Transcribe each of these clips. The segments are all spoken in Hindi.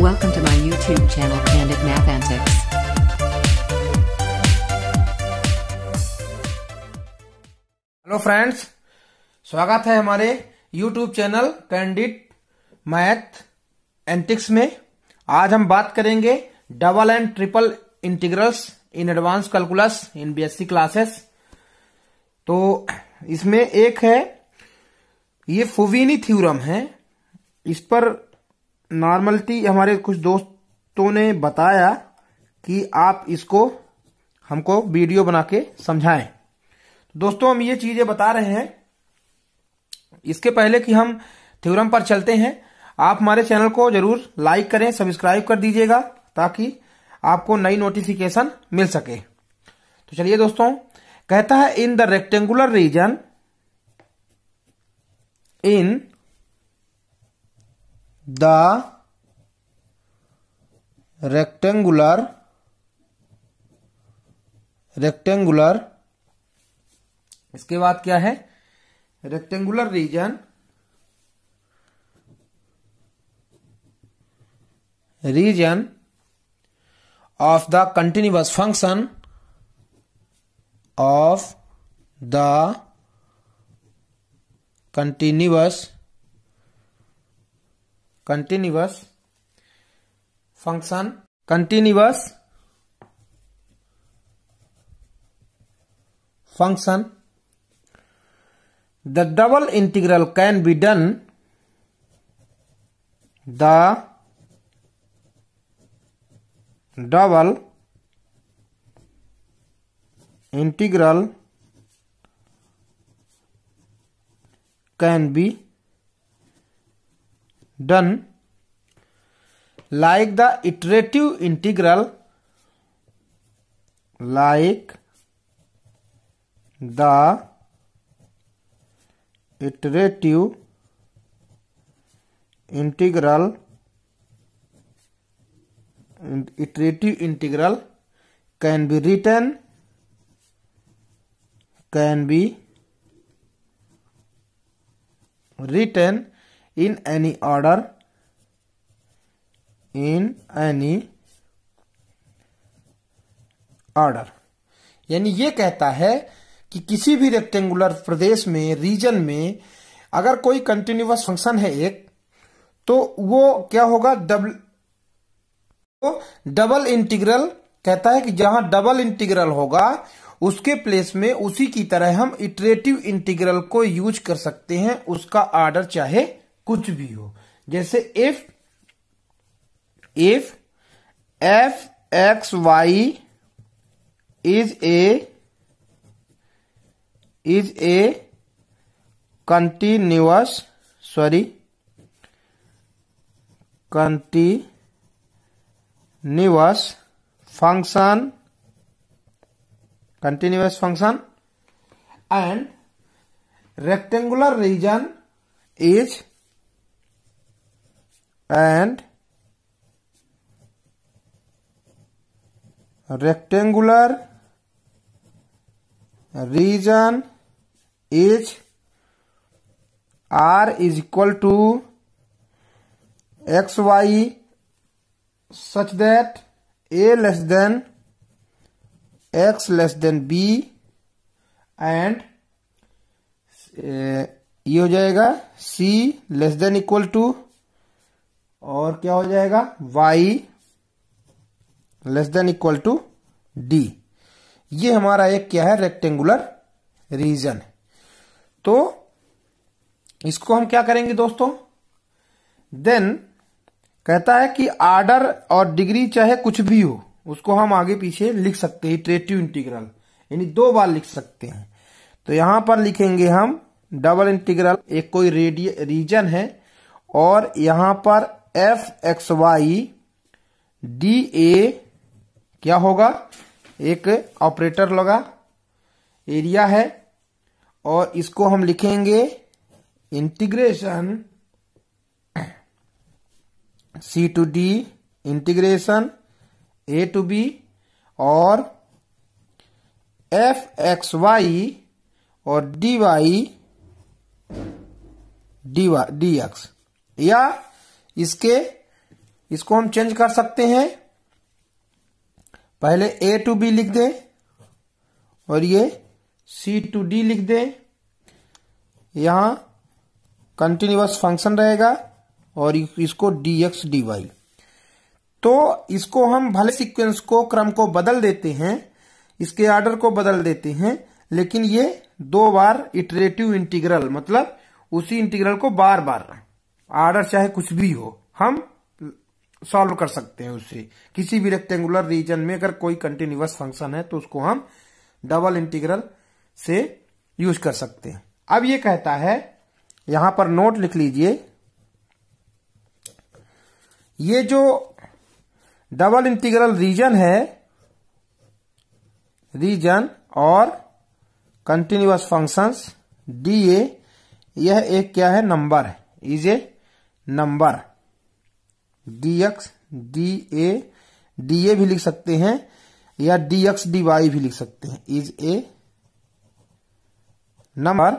Welcome to my YouTube channel, Candid Math Antics. Hello friends स्वागत है हमारे YouTube channel Candid Math Antics में। आज हम बात करेंगे double and triple integrals in advance calculus in BSc classes तो इसमें एक है, ये फुवीनी थ्योरम है। इस पर नॉर्मलिटी हमारे कुछ दोस्तों ने बताया कि आप इसको, हमको वीडियो बना के समझाएँ। दोस्तों, हम ये चीज़ें बता रहे हैं। इसके पहले कि हम थ्योरम पर चलते हैं, आप हमारे चैनल को ज़रूर लाइक करें, सब्सक्राइब कर दीजिएगा, ताकि आपको नई नोटिफिकेशन मिल सके। तो चलिए दोस्तों, कहता है in the rectangular region in the rectangular rectangular, इसके बाद क्या है? Rectangular region region of the continuous function of the continuous continuous function continuous function the double integral can be done the double integral can be done like the iterative integral like the iterative integral iterative integral can be written can be written in any order, in any order यानी ये कहता है कि किसी भी रेक्टेंगुलर प्रदेश में रीजन में, अगर कोई कंटिन्यूस फ़ंक्शन है एक तो वो क्या होगा? डबल तो डबल इंटीग्रल कहता है कि जहाँ डबल इंटीग्रल होगा, उसके प्लेस में उसी की तरह हम इटरेटिव इंटीग्रल को यूज़ कर सकते हैं, उसका आर्डर चाहे कुछ भी हो। जैसे if if f x y is a is a continuous sorry continuous function continuous function and rectangular region is and rectangular region is r is equal to xy such that a less than x less than b and ये हो जाएगा c less than equal to और क्या हो जाएगा? Y less than equal to d. ये हमारा एक क्या है? रेक्टेंगुलर रीजन तो इसको हम क्या करेंगे दोस्तों? देन कहता है कि आर्डर और डिग्री चाहे कुछ भी हो, उसको हम आगे पीछे लिख सकते हैं इटरेटिव इंटीग्रल यानी दो बार लिख सकते हैं। तो यहाँ पर लिखेंगे हम डबल इंटीग्रल एक कोई रीजन है, और यहाँ पर f x y d A क्या होगा? एक ऑपरेटर लगा एरिया है, और इसको हम लिखेंगे integration c to d integration a to b और एफ़ एक्स वाई और डी वाई डी एक्स या इसके, इसको हम चेंज कर सकते हैं। पहले ए टू बी लिख दें और ये सी टू डी लिख दें। यहाँ कंटिन्यूस फ़ंक्शन रहेगा और इसको डी एक्स डी वाई तो इसको हम भले सीक्वेंस को, क्रम को बदल देते हैं, इसके ऑर्डर को बदल देते हैं, लेकिन ये दो बार इटरेटिव इंटीग्रल मतलब उसी इंटीग्रल को बार बार ऑर्डर चाहे कुछ भी हो, हम सॉल्व कर सकते हैं उससे। किसी भी रेक्टेंगुलर रीजन में अगर कोई कंटिन्यूस फ़ंक्शन है तो उसको हम डबल इंटीग्रल से यूज़ कर सकते हैं। अब ये कहता है, यहाँ पर नोट लिख लीजिए, ये जो डबल इंटीग्रल रीजन है रीजन और कंटिन्यूस फ़ंक्शंस डी ए यह एक क्या है? नंबर है। Is a number. D x d A d A भी लिख सकते हैं, या डी एक्स डी वाई भी लिख सकते हैं। Is a number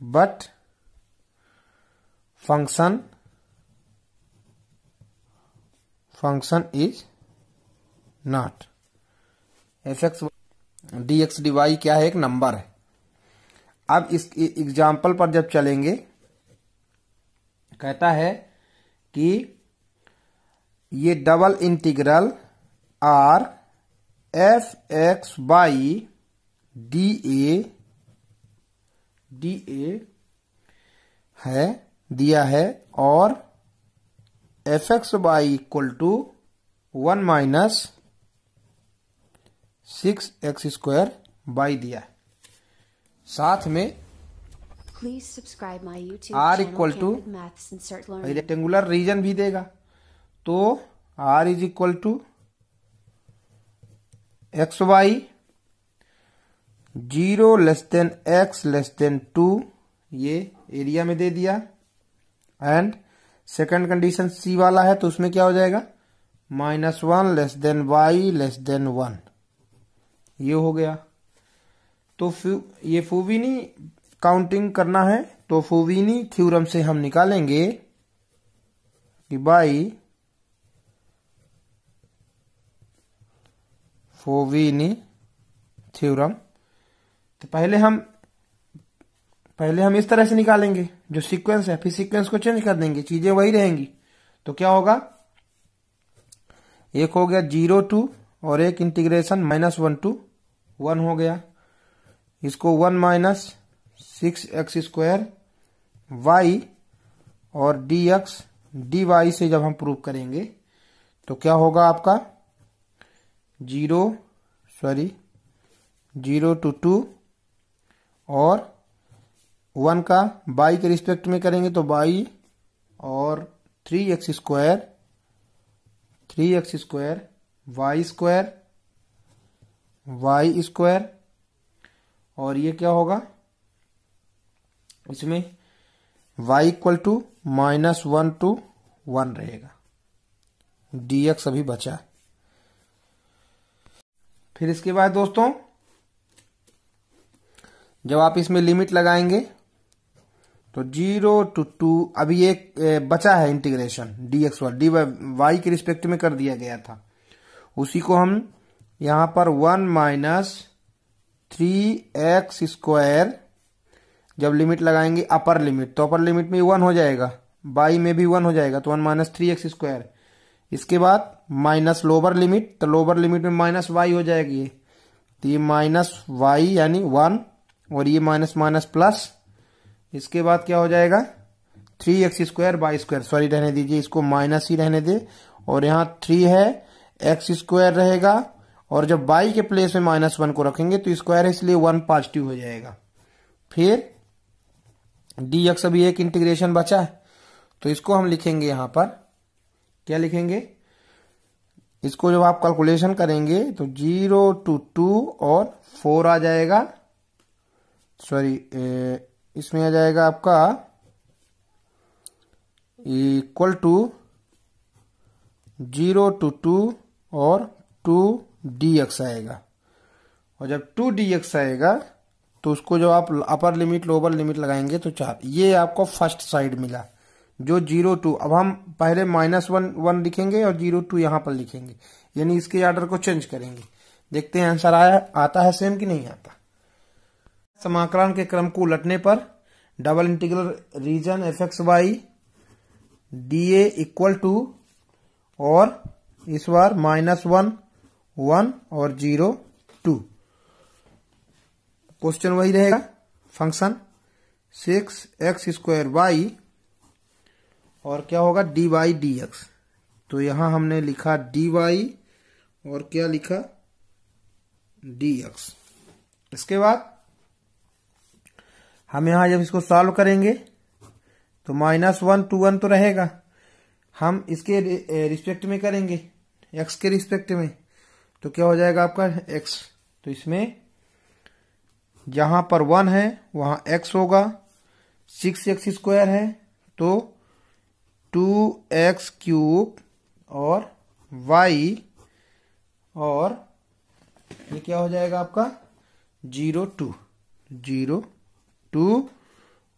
but function function is not f x d x d y क्या है? एक नंबर है। अब इस एग्ज़ाम्पल पर जब चलेंगे कहता है कि ये double integral R f x y d A d A है, दिया है और f x y equal to one minus six x square y दिया है। साथ में Equal to- Candid Maths and start learning. Rectangular region भी देगा। तो R is equal to x y zero less than x less than two ये एरिया में दे दिया। एंड सेकंड कंडीशन सी वाला है तो उसमें क्या हो जाएगा? Minus one less than y less than one ये हो गया। तो फु- ये फूविनी काउंटिंग करना है तो फूविनी थ्योरम से हम निकालेंगे कि बाई फोविनी थ्योरम तो पहले हम पहले हम इस तरह से निकालेंगे, जो सीक्वेंस है, फिर सीक्वेंस को चेंज कर देंगे, चीज़ें वही रहेंगी। तो क्या होगा? एक हो गया ज़ीरो टू और एक integration minus one to one हो गया। इसको one minus six x square y और डी एक्स डी वाई से जब हम प्रूव करेंगे तो क्या होगा आपका? Zero, sorry, zero to two और वन का बाई के रिस्पेक्ट में करेंगे तो बाई और three x square, three x square y square y square, और ये क्या होगा? इसमें y equal to minus one to one रहेगा। dx अभी बचा फिर इसके बाद दोस्तों, जब आप इसमें लिमिट लगाएँगे तो ज़ीरो टू टू अभी एक बचा है integration d x d y के रिस्पेक्ट में कर दिया गया था। उसी को हम यहाँ पर one minus three x square जब लिमिट लगाएँगे अपर लिमिट तो अपर लिमिट में वन हो जाएगा। बाई में भी वन हो जाएगा तो one minus three x square इसके बाद माइनस लोअर लिमिट तो लोअर लिमिट में माइनस वाई हो जाएगी तो ये माइनस वाई यानी वन और ये माइनस माइनस प्लस इसके बाद क्या हो जाएगा? Three x square y square sorry रहने दीजिए, इसको माइनस ही रहने दे। और यहाँ थ्री है एक्स स्क्वायर रहेगा, और जब बाई के प्लेस में माइनस वन को रखेंगे तो स्क्वायर इसलिए वन पॉजिटिव हो जाएगा। फिर डी एक्स अभी एक इंटीग्रेशन बचा है तो इसको हम लिखेंगे यहाँ पर। क्या लिखेंगे? इसको जब आप कैलकुलेशन करेंगे तो ज़ीरो टू टू और फोर आ जाएगा। सॉरी इसमें आ जाएगा आपका equal to zero to two और टू डी एक्स आएगा। और जब टू डी एक्स आएगा तो उसको जब आप अपर लिमिट लोअर लिमिट लगाएँगे तो चार, ये आपको फ़र्स्ट साइड मिला, जो ज़ीरो टू अब हम पहले माइनस वन वन लिखेंगे और ज़ीरो टू यहाँ पर लिखेंगे, यानी इसके ऑर्डर को चेंज करेंगे। देखते हैं आंसर आया, आता है सेम कि नहीं आता? समाकलन के क्रम को उलटने पर double integral region f x y d A equal to और इस बार माइनस वन वन और ज़ीरो क्वेश्चन वही रहेगा। Function six x square y और क्या होगा? डी वाई डी एक्स तो यहाँ हमने लिखा डी वाई और क्या लिखा? डी एक्स इसके बाद हम यहाँ जब इसको सॉल्व करेंगे तो माइनस वन टू वन तो रहेगा। हम इसके रिस्पेक्ट में करेंगे एक्स के रिस्पेक्ट में। तो क्या हो जाएगा आपका? एक्स तो इसमें जहाँ पर वन है, वहाँ एक्स होगा सिक्स एक्स स्क्वायर है तो टू एक्स क्यूब और वाई और ये क्या हो जाएगा आपका? ज़ीरो टू ज़ीरो टू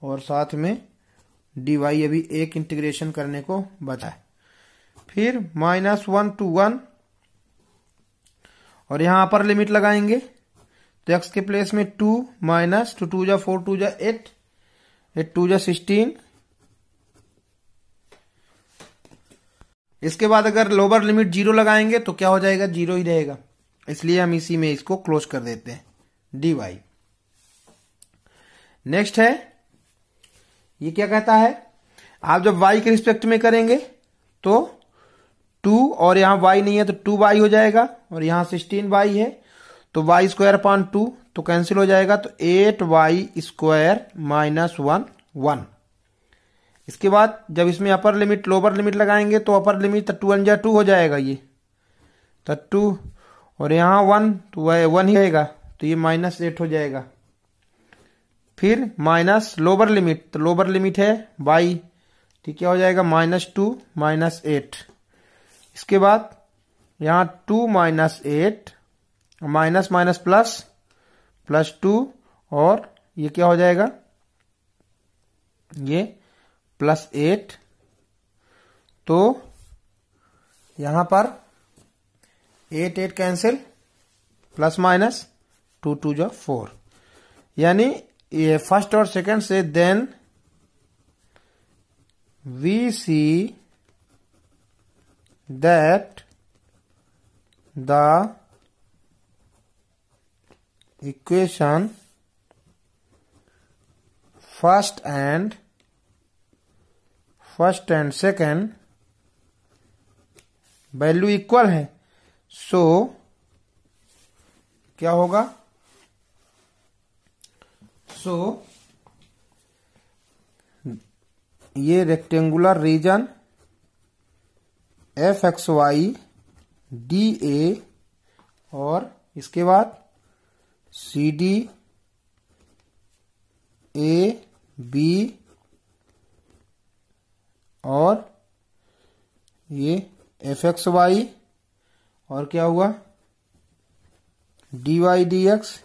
और साथ में डी वाई अभी एक इंटीग्रेशन करने को है। फिर माइनस वन टू वन और यहाँ पर लिमिट लगाएँगे। तो एक्स के प्लेस में टू माइनस टू टू जा फोर टू जा एट एट टू जा सिक्सटीन इसके बाद अगर लोअर लिमिट ज़ीरो लगाएँगे तो क्या हो जाएगा? ज़ीरो ही रहेगा। इसलिए हम इसी में इसको क्लोज कर देते हैं। डी वाई नेक्स्ट है। ये क्या कहता है? आप जब y के रिस्पेक्ट में करेंगे तो टू और यहाँ y नहीं है तो टू वाई हो जाएगा और यहाँ सिक्सटीन वाई है। तो वाई स्क्वायर अपॉन टू तो कैंसिल हो जाएगा तो eight y square minus one one इसके बाद जब इसमें अपर लिमिट लोअर लिमिट लगाएँगे तो अपर लिमिट तो टू जा टू हो जाएगा ये। तो टू और यहाँ वन तो वन ही रहेगा तो ये माइनस एट हो जाएगा। फिर माइनस लोअर लिमिट तो लोअर लिमिट है बाई ठीक क्या हो जाएगा माइनस टू माइनस एट इसके बाद यहाँ two minus eight minus minus plus plus two, और ये क्या हो जाएगा? ये प्लस एट। तो यहाँ पर eight eight cancel, plus minus two two जो फोर। यानी ये फ़र्स्ट और सेकंड से then we see that the equation first and first and second value equal है। So, क्या होगा? सो ये rectangular region f x y d A और इसके बाद सी डी ए बी और ये एफ़ एक्स वाई और क्या हुआ? डी वाई डी एक्स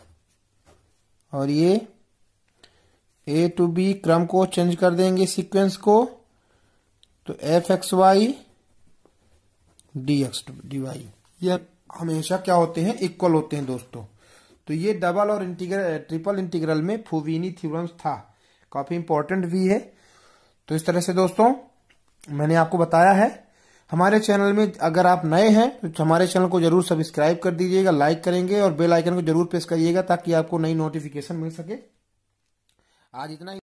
और ये ए टू बी क्रम को चेंज कर देंगे सीक्वेंस को तो f x y d x d y ये हमेशा क्या होते हैं? इक्वल होते हैं दोस्तों। तो ये डबल और इंटीग्रल ट्रिपल इंटीग्रल में फूवीनी थ्योरम्स था। काफ़ी इंपॉर्टेंट भी है। तो इस तरह से दोस्तों, मैंने आपको बताया है। हमारे चैनल में अगर आप नए हैं तो हमारे चैनल को ज़रूर सब्सक्राइब कर दीजिएगा लाइक करेंगे और बेल आइकन को ज़रूर प्रेस करिएगा ताकि आपको नई नोटिफिकेशन मिल सके। आज इतना ही।